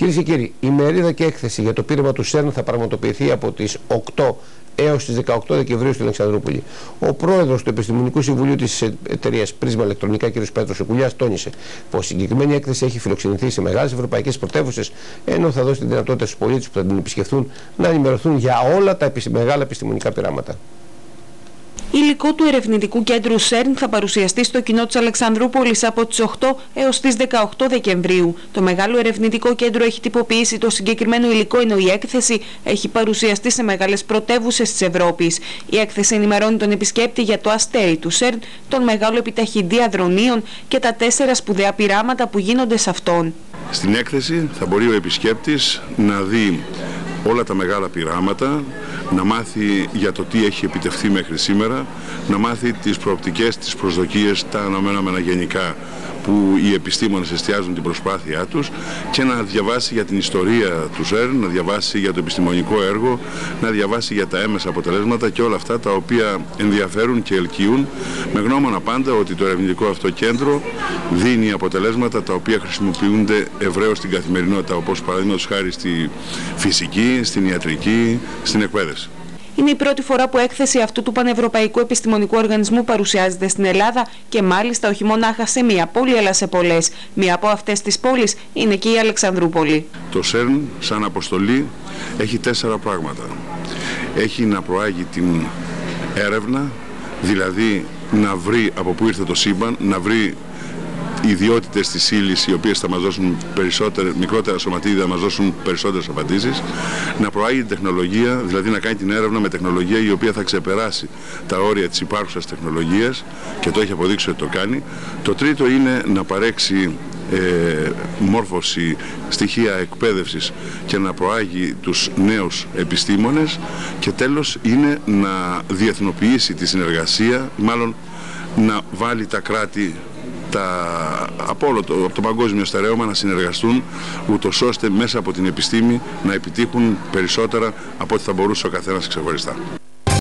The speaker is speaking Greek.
Κυρίες και κύριοι, η μερίδα και έκθεση για το πείραμα του ΣΕΡΝ θα πραγματοποιηθεί από τις 8 έως τις 18 Δεκεμβρίου στην Αλεξανδρούπολη. Ο πρόεδρος του Επιστημονικού Συμβουλίου της εταιρείας Πρίσμα Ελεκτρονικά, κ. Πέτρος Εκουλιά, τόνισε πως η συγκεκριμένη έκθεση έχει φιλοξενηθεί σε μεγάλες ευρωπαϊκές πρωτεύουσες, ενώ θα δώσει τη δυνατότητα στους πολίτες που θα την επισκεφθούν να ενημερωθούν για όλα τα μεγάλα επιστημονικά πειράματα. Υλικό του ερευνητικού κέντρου ΣΕΡΝ θα παρουσιαστεί στο κοινό της Αλεξανδρούπολης από τις 8 έως τις 18 Δεκεμβρίου. Το μεγάλο ερευνητικό κέντρο έχει τυποποιήσει το συγκεκριμένο υλικό ενώ η έκθεση έχει παρουσιαστεί σε μεγάλες πρωτεύουσες της Ευρώπης. Η έκθεση ενημερώνει τον επισκέπτη για το αστέρι του ΣΕΡΝ, τον μεγάλο επιταχυντή αδρονίων και τα τέσσερα σπουδαία πειράματα που γίνονται σε αυτόν. Στην έκθεση θα μπορεί ο επισκέπτης να δει όλα τα μεγάλα πειράματα, να μάθει για το τι έχει επιτευχθεί μέχρι σήμερα, να μάθει τις προοπτικές, τις προσδοκίες, τα αναμενόμενα γενικά που οι επιστήμονες εστιάζουν την προσπάθειά τους και να διαβάσει για την ιστορία του ΣΕΡ, να διαβάσει για το επιστημονικό έργο, να διαβάσει για τα έμεσα αποτελέσματα και όλα αυτά τα οποία ενδιαφέρουν και ελκύουν με γνώμονα πάντα ότι το ερευνητικό αυτό κέντρο δίνει αποτελέσματα τα οποία χρησιμοποιούνται ευρέως στην καθημερινότητα όπως παραδείγματος χάρη στη φυσική, στην ιατρική, στην εκπαίδευση. Είναι η πρώτη φορά που έκθεση αυτού του Πανευρωπαϊκού Επιστημονικού Οργανισμού παρουσιάζεται στην Ελλάδα και μάλιστα όχι μονάχα σε μία πόλη αλλά σε πολλές. Μία από αυτές τις πόλεις είναι και η Αλεξανδρούπολη. Το ΣΕΡΝ, σαν αποστολή, έχει τέσσερα πράγματα. Έχει να προάγει την έρευνα, δηλαδή να βρει από πού ήρθε το σύμπαν, να βρει ιδιότητες της ύλης οι οποίες θα μας δώσουν μικρότερα σωματίδια, θα μας δώσουν περισσότερες απαντήσεις, να προάγει την τεχνολογία, δηλαδή να κάνει την έρευνα με τεχνολογία η οποία θα ξεπεράσει τα όρια της υπάρχουσας τεχνολογίας και το έχει αποδείξει ότι το κάνει. Το τρίτο είναι να παρέξει ε, μόρφωση, στοιχεία εκπαίδευσης και να προάγει τους νέους επιστήμονες και τέλος είναι να διεθνοποιήσει τη συνεργασία, μάλλον να βάλει τα κράτη τα, από όλο το, από το παγκόσμιο στερέωμα να συνεργαστούν ούτως ώστε μέσα από την επιστήμη να επιτύχουν περισσότερα από ό,τι θα μπορούσε ο καθένας ξεχωριστά.